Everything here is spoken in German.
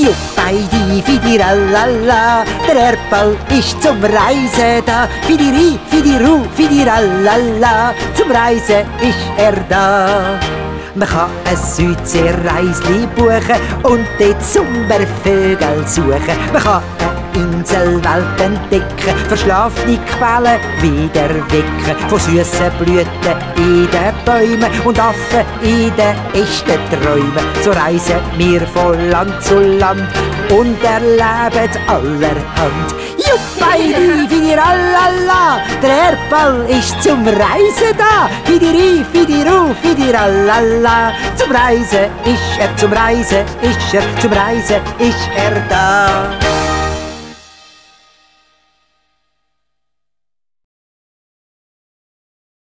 Juppei, fidirallala, der Erdball ist zum Reisen da. Fidiri, fidiru, fidirallala, zum Reisen ist er da. Man kann ein Südseereisli buchen und dort Sommervögel suchen. Man kann Inselwelt entdecken, verschlafene Quellen wieder wecken, von süßen Blüten in den Bäumen und Affen in den Ästen träumen. So reisen wir von Land zu Land und erleben allerhand. Juppei, fidirallala, der Erdball ist zum Reisen da. Fidiri, fidiru, fidirallala, zum Reisen ist er, zum Reisen ist er, zum Reisen ist er da.